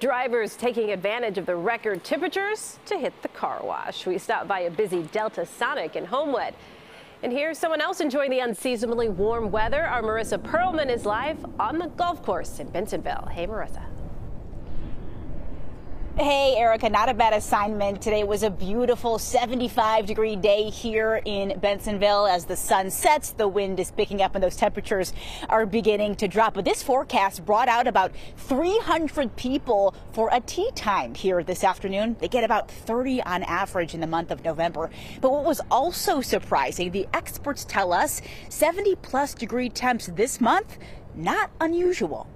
Drivers taking advantage of the record temperatures to hit the car wash. We stopped by a busy Delta Sonic in Homewood. And here's someone else enjoying the unseasonably warm weather. Our Marissa Perlman is live on the golf course in Bensenville. Hey, Marissa. Hey, Erica, not a bad assignment. Today was a beautiful 75 degree day here in Bensenville. As the sun sets, the wind is picking up and those temperatures are beginning to drop. But this forecast brought out about 300 people for a tee time here this afternoon. They get about 30 on average in the month of November. But what was also surprising, the experts tell us 70 plus degree temps this month, not unusual.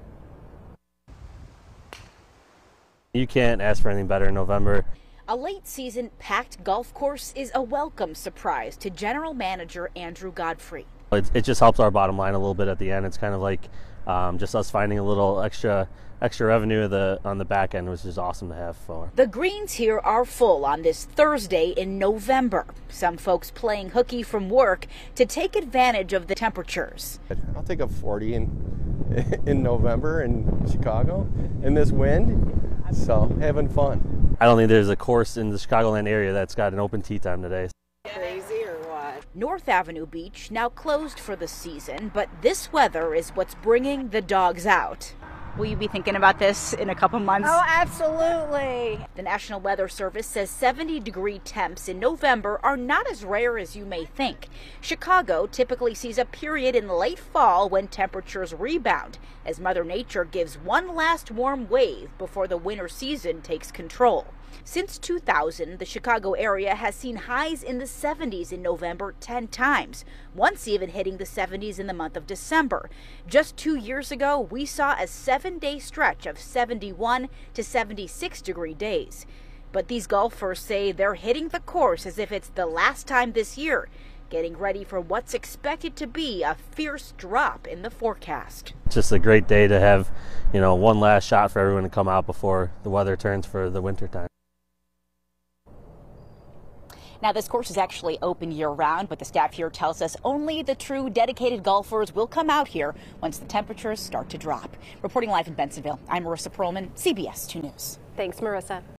You can't ask for anything better in November. A late season packed golf course is a welcome surprise to general manager Andrew Godfrey. It, it just helps our bottom line a little bit at the end. It's kind of like um, just us finding a little extra extra revenue the, on the back end, which is awesome to have for. The greens here are full on this Thursday in November. Some folks playing hooky from work to take advantage of the temperatures. I'll take a 40 in in November in Chicago in this wind. So having fun. I don't think there's a course in the Chicagoland area that's got an open tee time today. Crazy or what? North Avenue Beach now closed for the season, but this weather is what's bringing the dogs out. Will you be thinking about this in a couple months? Oh, absolutely. The National Weather Service says 70 degree temps in November are not as rare as you may think. Chicago typically sees a period in late fall when temperatures rebound as Mother Nature gives one last warm wave before the winter season takes control. Since 2000, the Chicago area has seen highs in the 70s in November 10 times, once even hitting the 70s in the month of December. Just two years ago, we saw a seven day stretch of 71 to 76 degree days. But these golfers say they're hitting the course as if it's the last time this year, getting ready for what's expected to be a fierce drop in the forecast. Just a great day to have, you know, one last shot for everyone to come out before the weather turns for the winter time. Now, this course is actually open year round, but the staff here tells us only the true dedicated golfers will come out here once the temperatures start to drop. Reporting live in Bensenville, I'm Marissa Perlman, CBS 2 News. Thanks, Marissa.